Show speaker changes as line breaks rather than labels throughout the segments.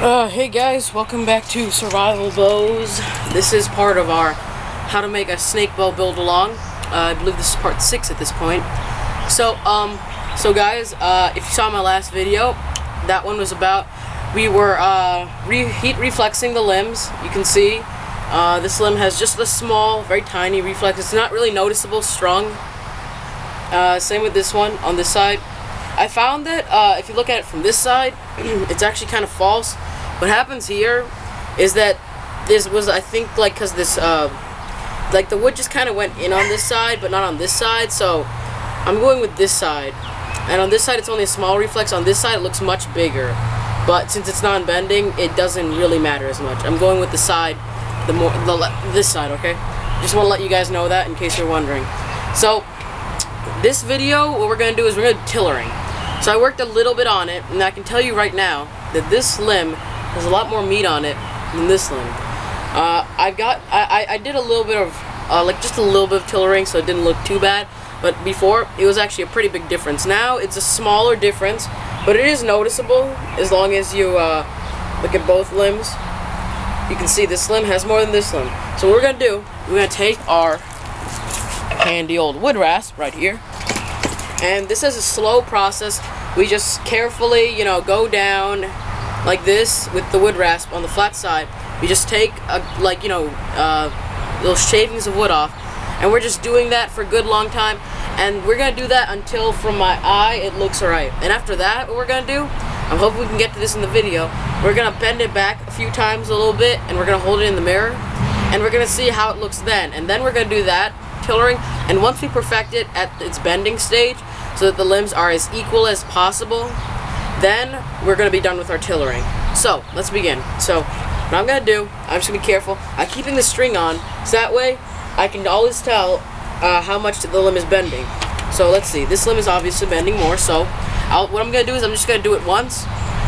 Uh, hey guys, welcome back to Survival Bows. This is part of our how to make a snake bow build along. Uh, I believe this is part six at this point. So, um, so guys, uh, if you saw my last video, that one was about we were uh, re heat reflexing the limbs. You can see uh, this limb has just a small, very tiny reflex. It's not really noticeable, strong. Uh, same with this one on this side. I found that uh, if you look at it from this side, it's actually kind of false. What happens here is that this was, I think, like, because this, uh, like, the wood just kind of went in on this side, but not on this side, so I'm going with this side. And on this side, it's only a small reflex. On this side, it looks much bigger. But since it's non-bending, it doesn't really matter as much. I'm going with the side, the more, the this side, okay? Just want to let you guys know that in case you're wondering. So, this video, what we're going to do is we're going to tillering. So I worked a little bit on it, and I can tell you right now that this limb has a lot more meat on it than this limb. Uh, I got, I, I did a little bit of, uh, like just a little bit of tillering, so it didn't look too bad. But before, it was actually a pretty big difference. Now, it's a smaller difference, but it is noticeable as long as you uh, look at both limbs. You can see this limb has more than this limb. So what we're going to do, we're going to take our handy old wood rasp right here, and this is a slow process. We just carefully, you know, go down like this with the wood rasp on the flat side. We just take, a, like, you know, uh, those shavings of wood off. And we're just doing that for a good long time. And we're going to do that until from my eye it looks alright. And after that, what we're going to do, I'm hoping we can get to this in the video. We're going to bend it back a few times a little bit. And we're going to hold it in the mirror. And we're going to see how it looks then. And then we're going to do that, tillering. And once we perfect it at its bending stage, so that the limbs are as equal as possible, then we're going to be done with our tillering. So, let's begin. So, what I'm going to do, I'm just going to be careful. I'm keeping the string on, so that way I can always tell uh, how much the limb is bending. So, let's see. This limb is obviously bending more, so I'll, what I'm going to do is I'm just going to do it once,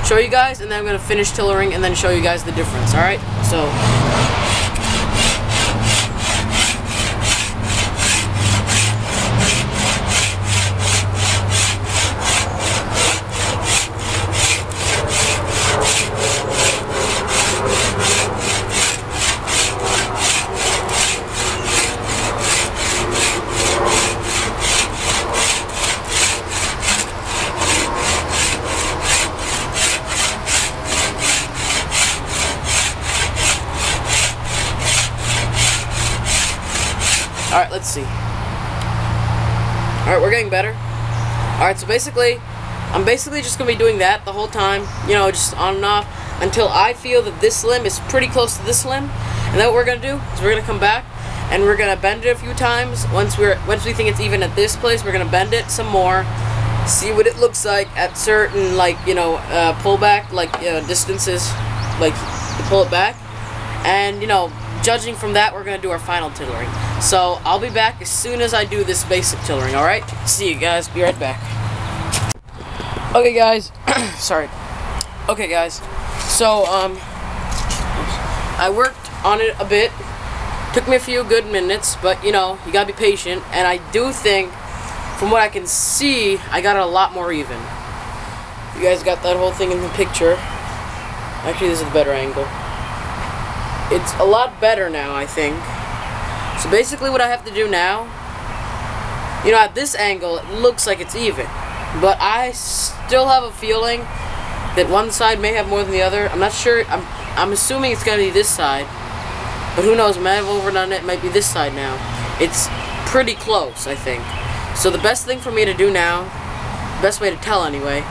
show you guys, and then I'm going to finish tillering and then show you guys the difference, alright? So, Alright, so basically, I'm basically just going to be doing that the whole time, you know, just on and off, until I feel that this limb is pretty close to this limb. And then what we're going to do is we're going to come back, and we're going to bend it a few times. Once we're once we think it's even at this place, we're going to bend it some more, see what it looks like at certain, like, you know, uh, pullback, like, you know, distances, like, to pull it back. And, you know, judging from that, we're going to do our final tillering. So, I'll be back as soon as I do this basic tillering, alright? See you guys. Be right back. Okay, guys. Sorry. Okay, guys. So, um, I worked on it a bit. Took me a few good minutes, but, you know, you gotta be patient. And I do think, from what I can see, I got it a lot more even. You guys got that whole thing in the picture. Actually, this is a better angle it's a lot better now, I think. So basically what I have to do now, you know, at this angle, it looks like it's even. But I still have a feeling that one side may have more than the other. I'm not sure. I'm, I'm assuming it's going to be this side. But who knows? Might have overdone it. It might be this side now. It's pretty close, I think. So the best thing for me to do now, best way to tell anyway,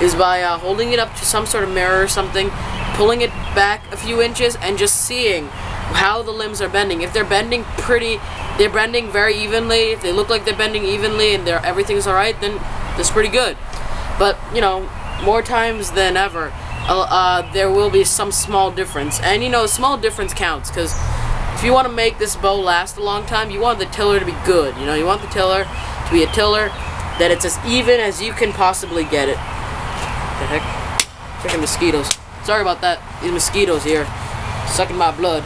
is by uh, holding it up to some sort of mirror or something, pulling it back a few inches, and just seeing how the limbs are bending. If they're bending pretty, they're bending very evenly, if they look like they're bending evenly and they're, everything's alright, then that's pretty good. But, you know, more times than ever, uh, uh, there will be some small difference. And, you know, small difference counts, because if you want to make this bow last a long time, you want the tiller to be good. You know, you want the tiller to be a tiller that it's as even as you can possibly get it. The heck? Freaking mosquitoes. Sorry about that. These mosquitoes here. Sucking my blood.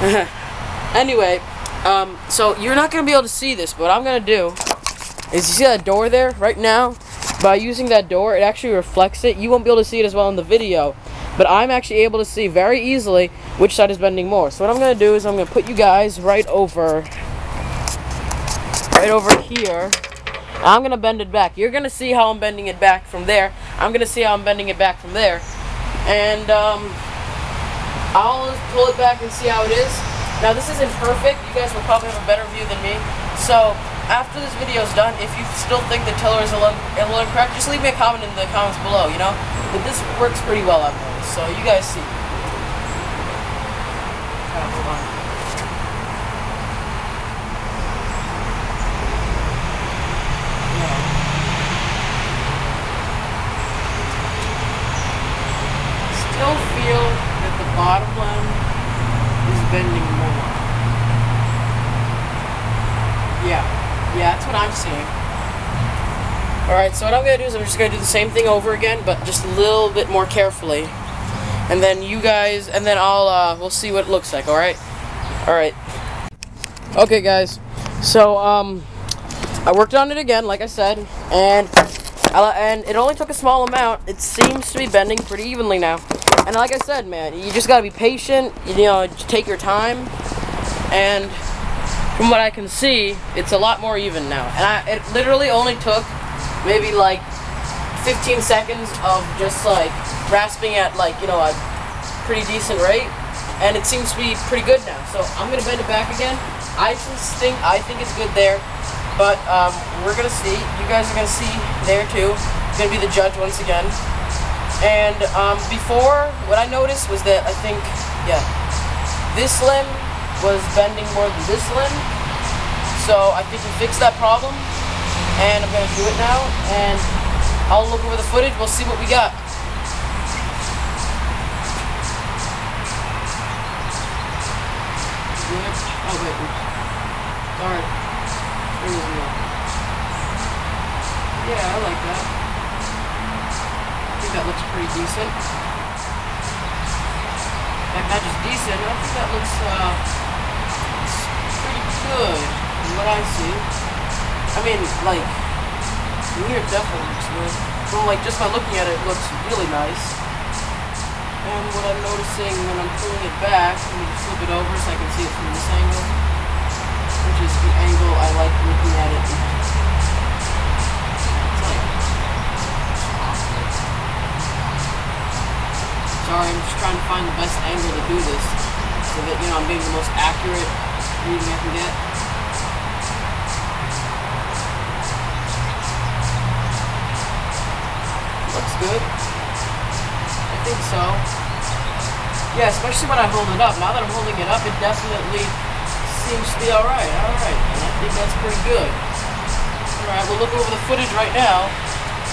anyway, um, so you're not going to be able to see this, but what I'm going to do is you see that door there right now? By using that door, it actually reflects it. You won't be able to see it as well in the video. but I'm actually able to see very easily which side is bending more. So what I'm going to do is I'm going to put you guys right over, right over here. I'm going to bend it back. You're going to see how I'm bending it back from there. I'm going to see how I'm bending it back from there. And um, I'll pull it back and see how it is. Now this isn't perfect. You guys will probably have a better view than me. So after this video is done, if you still think the tiller is a little, a just leave me a comment in the comments below, you know? But this works pretty well, I've noticed. So you guys see. Oh, hold on. Yeah. Still feel that the bottom one is bending more. Yeah. Yeah, that's what I'm seeing. Alright, so what I'm going to do is I'm just going to do the same thing over again, but just a little bit more carefully. And then you guys, and then I'll, uh, we'll see what it looks like, alright? Alright. Okay, guys. So, um, I worked on it again, like I said, and, I, and it only took a small amount. It seems to be bending pretty evenly now. And like I said, man, you just gotta be patient, you know, take your time, and from what I can see, it's a lot more even now. And I, it literally only took maybe like 15 seconds of just like rasping at like, you know, a pretty decent rate. And it seems to be pretty good now. So I'm gonna bend it back again. I think, I think it's good there. But um, we're gonna see. You guys are gonna see there too. Gonna be the judge once again. And um, before, what I noticed was that I think, yeah, this limb was bending more than this limb. So I think we fixed that problem. And I'm to do it now. And I'll look over the footage. We'll see what we got. Oh, wait. Sorry. There no. Yeah, I like that. I think that looks pretty decent. That matches decent. I think that looks, uh, pretty good from what I see. I mean, like, it definitely looks good. Well, like, just by looking at it, it looks really nice. And what I'm noticing when I'm pulling it back, let me flip it over so I can see it from this angle, which is the angle I like looking at it. Sorry, I'm just trying to find the best angle to do this, so that, you know, I'm getting the most accurate reading I can get. Good. I think so. Yeah, especially when I hold it up. Now that I'm holding it up, it definitely seems to be alright. Alright. And I think that's pretty good. Alright, we'll look over the footage right now.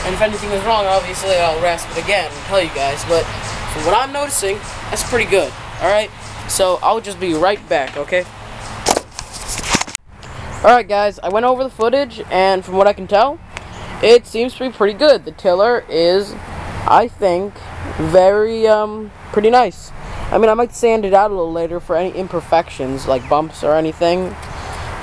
And if anything is wrong, obviously I'll rasp it again and tell you guys. But from what I'm noticing, that's pretty good. Alright? So I'll just be right back, okay? Alright guys, I went over the footage and from what I can tell, it seems to be pretty good. The tiller is, I think, very, um, pretty nice. I mean, I might sand it out a little later for any imperfections, like bumps or anything.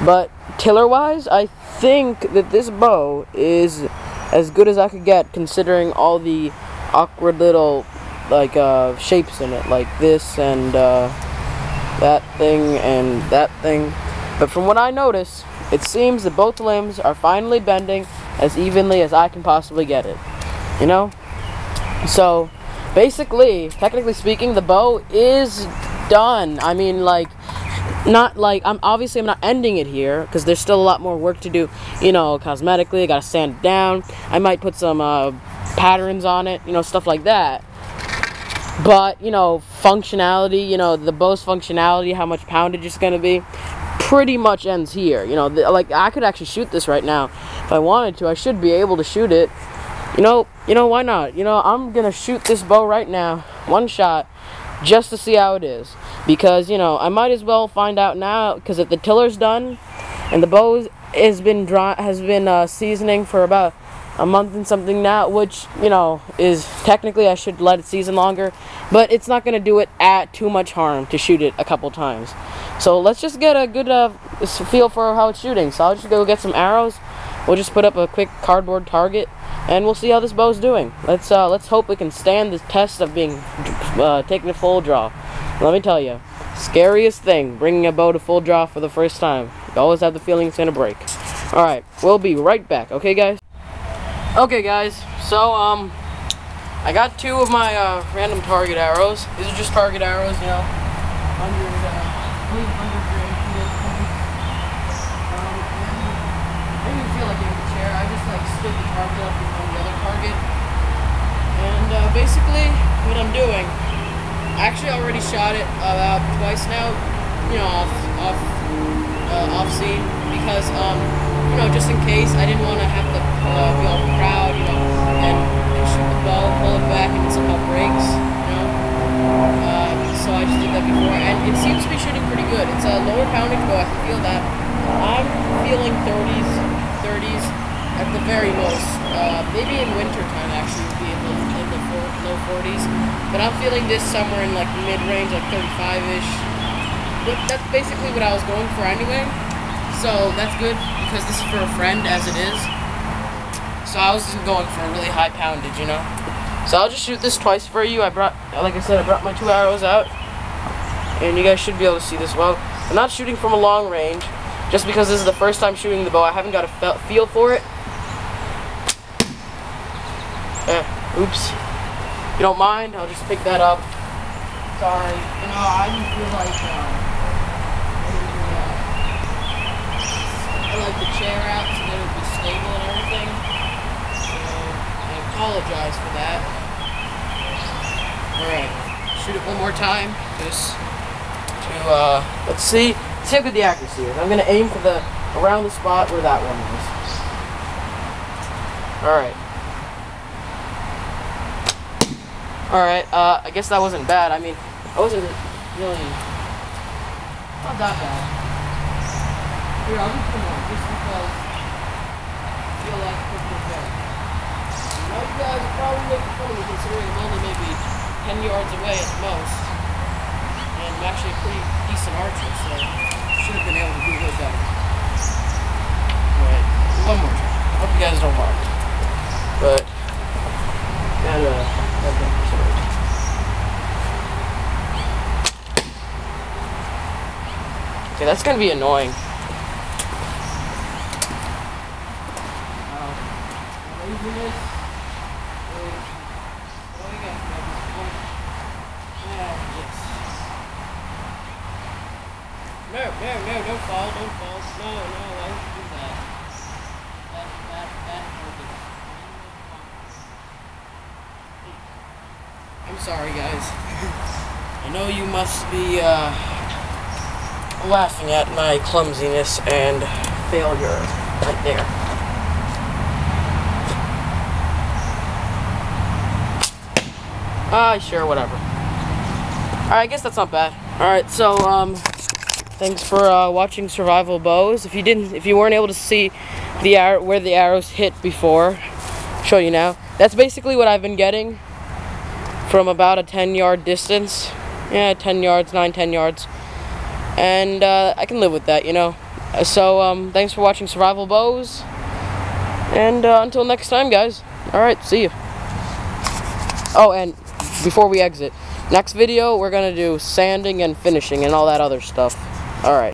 But tiller-wise, I think that this bow is as good as I could get, considering all the awkward little, like, uh, shapes in it, like this and, uh, that thing and that thing. But from what I notice, it seems that both limbs are finally bending as evenly as I can possibly get it. You know? So, basically, technically speaking, the bow is done. I mean, like, not like I'm obviously I'm not ending it here because there's still a lot more work to do. You know, cosmetically, I gotta sand it down. I might put some uh, patterns on it. You know, stuff like that. But you know, functionality. You know, the bow's functionality, how much poundage it's gonna be, pretty much ends here. You know, the, like I could actually shoot this right now if I wanted to. I should be able to shoot it. You know, you know why not? You know, I'm gonna shoot this bow right now, one shot, just to see how it is. Because you know, I might as well find out now. Because if the tiller's done, and the bow has been dry, has been uh, seasoning for about a month and something now, which you know is technically I should let it season longer, but it's not gonna do it at too much harm to shoot it a couple times. So let's just get a good uh, feel for how it's shooting. So I'll just go get some arrows. We'll just put up a quick cardboard target and we'll see how this bow's doing. Let's uh, let's hope it can stand the test of being uh, to full draw. Let me tell you, scariest thing, bringing a bow to full draw for the first time. You always have the feeling it's gonna break. All right, we'll be right back. Okay, guys. Okay, guys. So um, I got two of my uh, random target arrows. These are just target arrows, you know, hundred, uh, hundred grain Um, I didn't even feel like getting the chair. I just like split the target up on the other target. And uh, basically, what I'm doing, I actually already shot it about twice now, you know, off off uh, off scene because um, you know, just in case I didn't want to have to uh, be all proud, you know, and, and shoot the ball, pull it back, and it somehow breaks, you know. Uh, so I just did that before, and it seems to be shooting pretty good. It's a lower poundage bow. I feel that. I'm feeling 30s, 30s at the very most. Uh, maybe in winter time actually would be in the, in the four, low 40s, but I'm feeling this somewhere in like mid-range, like 35ish. But that's basically what I was going for anyway. So that's good because this is for a friend as it is. So I was going for a really high poundage, you know. So I'll just shoot this twice for you. I brought, like I said, I brought my two arrows out, and you guys should be able to see this well. I'm not shooting from a long range, just because this is the first time shooting the bow. I haven't got a feel for it. Eh, oops. You don't mind, I'll just pick that up. Sorry. You know, I feel like, uh, I like the chair out so that it would be stable and everything. So, I apologize for that. Alright, shoot it one more time, just to, uh, let's see, let's see how good the accuracy is. I'm gonna aim for the, around the spot where that one was. Alright. Alright, uh, I guess that wasn't bad. I mean, I wasn't really, not that bad. Here, I'll do two more, just because I feel like it's good better. Now you guys are probably making fun of me considering I'm only maybe 10 yards away at most. And I'm actually a pretty decent archer, so should have been able to do a better. Alright, one more. I hope you guys don't mind. But, gotta, gotta get Okay, that's gonna be annoying. Ah. No, no, no, don't fall, don't fall. No, no, you do that I'm sorry, guys. I know you must be, uh, laughing at my clumsiness and failure right there. Ah, uh, sure, whatever. Alright, I guess that's not bad. Alright, so, um, thanks for, uh, watching Survival Bows. If you didn't, if you weren't able to see the arrow, where the arrows hit before, I'll show you now. That's basically what I've been getting from about a 10 yard distance. Yeah, 10 yards, 9, 10 yards. And, uh, I can live with that, you know. So, um, thanks for watching Survival Bows. And, uh, until next time, guys. Alright, see you. Oh, and before we exit, next video, we're going to do sanding and finishing and all that other stuff. Alright.